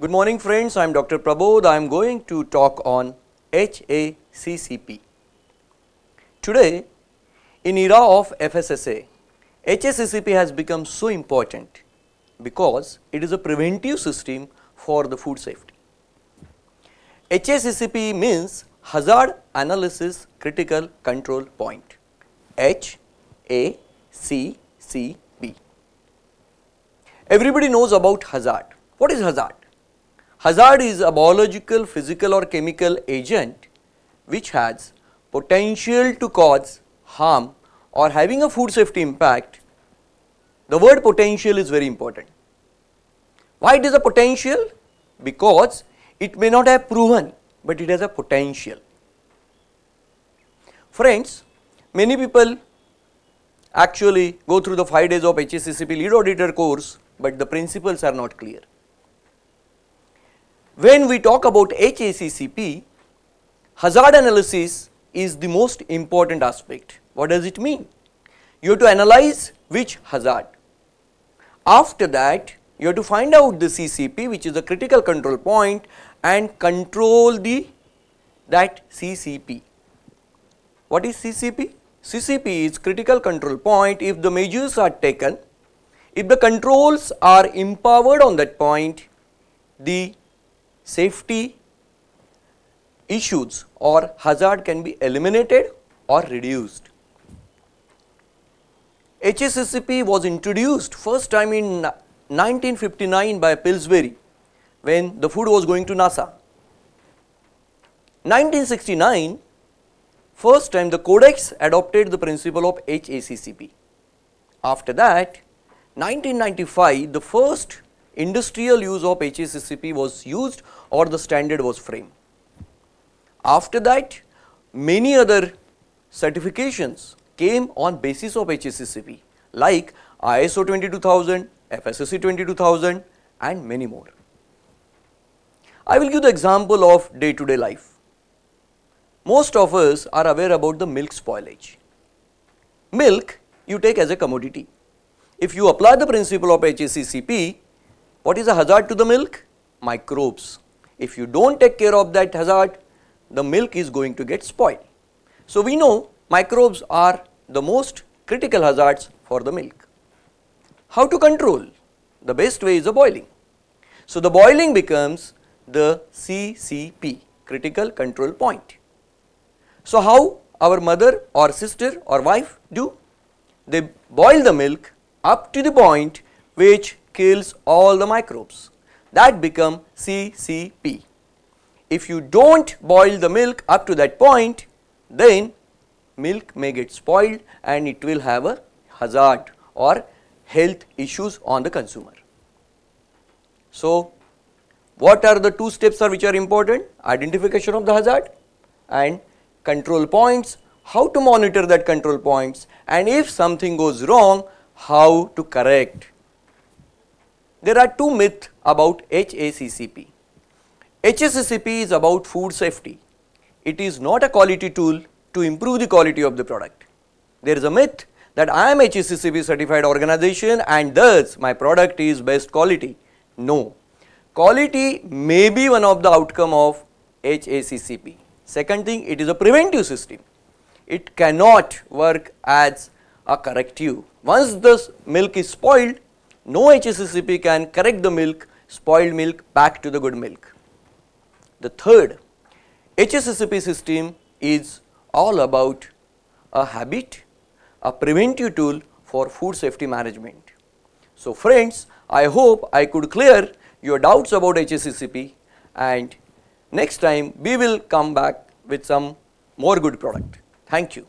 Good morning friends, I am Dr. Prabodh. I am going to talk on HACCP. Today, in era of FSSA, HACCP has become so important because it is a preventive system for the food safety. HACCP means Hazard Analysis Critical Control Point, HACCP. Everybody knows about hazard. What is hazard? Hazard is a biological, physical or chemical agent which has potential to cause harm or having a food safety impact. The word potential is very important. Why it is a potential? Because it may not have proven, but it has a potential. Friends, many people actually go through the 5 days of HACCP lead auditor course, but the principles are not clear. When we talk about HACCP, hazard analysis is the most important aspect. What does it mean? You have to analyze which hazard. After that, you have to find out the CCP which is a critical control point and control the that CCP. What is CCP? CCP is critical control point if the measures are taken, if the controls are empowered on that point, the safety issues or hazard can be eliminated or reduced. HACCP was introduced first time in 1959 by Pillsbury when the food was going to NASA. 1969 first time the Codex adopted the principle of HACCP. After that 1995 the first industrial use of HACCP was used or the standard was framed. After that many other certifications came on basis of HACCP like ISO 22000, FSSC 22000 and many more. I will give the example of day to day life. Most of us are aware about the milk spoilage. Milk you take as a commodity. If you apply the principle of HACCP, what is a hazard to the milk? Microbes. If you do not take care of that hazard, the milk is going to get spoiled. So, we know microbes are the most critical hazards for the milk. How to control? The best way is the boiling. So, the boiling becomes the CCP, critical control point. So, how our mother or sister or wife do? They boil the milk up to the point which kills all the microbes that become CCP. If you do not boil the milk up to that point, then milk may get spoiled and it will have a hazard or health issues on the consumer. So, what are the two steps are which are important? Identification of the hazard and control points, how to monitor that control points and if something goes wrong, how to correct there are two myths about HACCP. HACCP is about food safety. It is not a quality tool to improve the quality of the product. There is a myth that I am HACCP certified organization and thus my product is best quality. No, quality may be one of the outcome of HACCP. Second thing, it is a preventive system. It cannot work as a corrective. Once the milk is spoiled, no HACCP can correct the milk, spoiled milk back to the good milk. The third HACCP system is all about a habit, a preventive tool for food safety management. So friends, I hope I could clear your doubts about HACCP and next time we will come back with some more good product. Thank you.